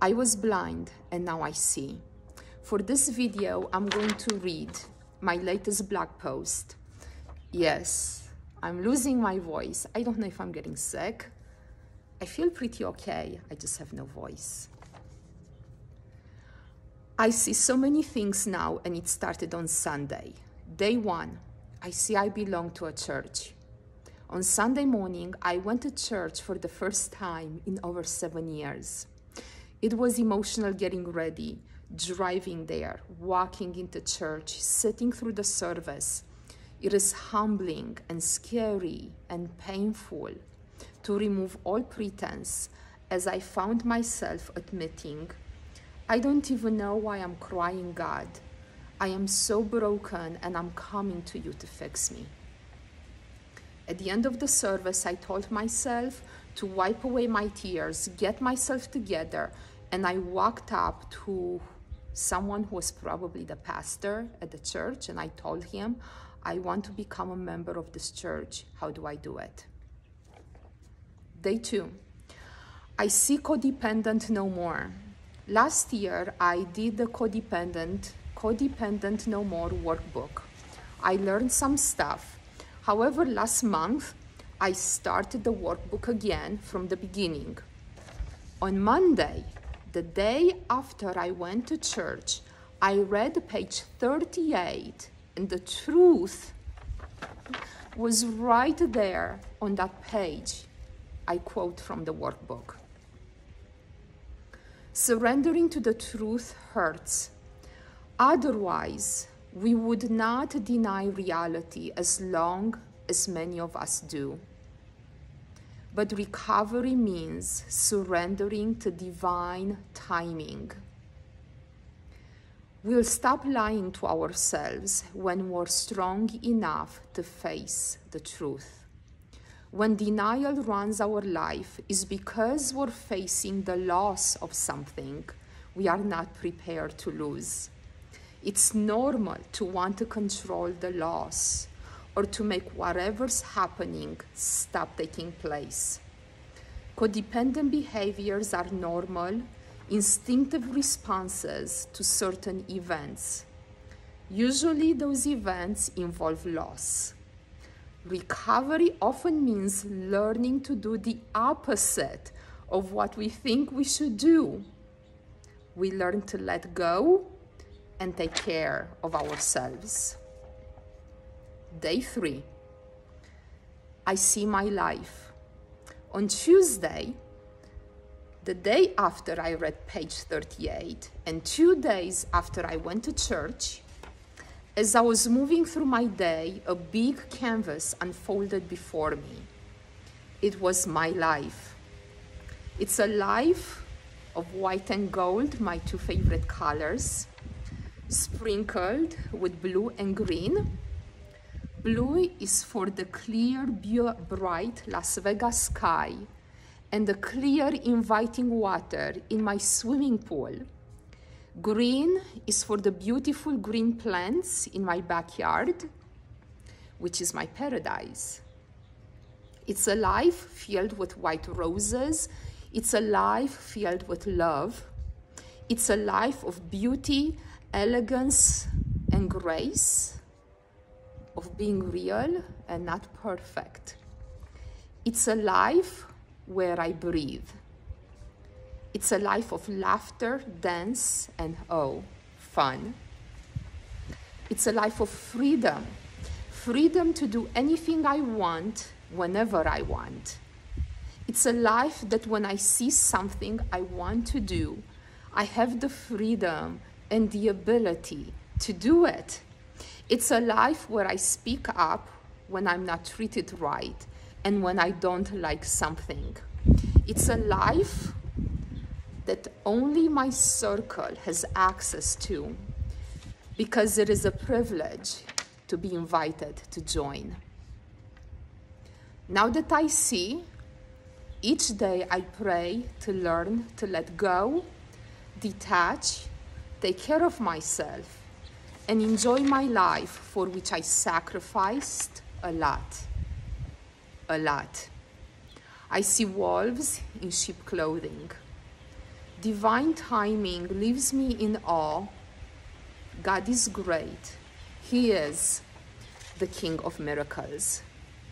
I was blind and now I see. For this video, I'm going to read my latest blog post. Yes, I'm losing my voice. I don't know if I'm getting sick. I feel pretty okay. I just have no voice. I see so many things now, and it started on Sunday. Day one, I see I belong to a church. On Sunday morning, I went to church for the first time in over seven years. It was emotional getting ready, driving there, walking into church, sitting through the service. It is humbling and scary and painful to remove all pretense as I found myself admitting, I don't even know why I'm crying, God. I am so broken and I'm coming to you to fix me. At the end of the service, I told myself to wipe away my tears, get myself together, and I walked up to someone who was probably the pastor at the church, and I told him, I want to become a member of this church. How do I do it? Day two, I see codependent no more. Last year, I did the codependent, codependent no more workbook. I learned some stuff However, last month, I started the workbook again from the beginning. On Monday, the day after I went to church, I read page 38, and the truth was right there on that page. I quote from the workbook. Surrendering to the truth hurts. Otherwise, we would not deny reality as long as many of us do. But recovery means surrendering to divine timing. We'll stop lying to ourselves when we're strong enough to face the truth. When denial runs our life is because we're facing the loss of something we are not prepared to lose. It's normal to want to control the loss or to make whatever's happening stop taking place. Codependent behaviors are normal, instinctive responses to certain events. Usually, those events involve loss. Recovery often means learning to do the opposite of what we think we should do. We learn to let go and take care of ourselves. Day three, I see my life. On Tuesday, the day after I read page 38, and two days after I went to church, as I was moving through my day, a big canvas unfolded before me. It was my life. It's a life of white and gold, my two favorite colors sprinkled with blue and green. Blue is for the clear, bright Las Vegas sky and the clear, inviting water in my swimming pool. Green is for the beautiful green plants in my backyard, which is my paradise. It's a life filled with white roses. It's a life filled with love. It's a life of beauty elegance and grace of being real and not perfect. It's a life where I breathe. It's a life of laughter, dance, and oh, fun. It's a life of freedom freedom to do anything I want whenever I want. It's a life that when I see something I want to do, I have the freedom and the ability to do it. It's a life where I speak up when I'm not treated right and when I don't like something. It's a life that only my circle has access to because it is a privilege to be invited to join. Now that I see, each day I pray to learn to let go, detach, take care of myself, and enjoy my life for which I sacrificed a lot. A lot. I see wolves in sheep clothing. Divine timing leaves me in awe. God is great. He is the King of miracles.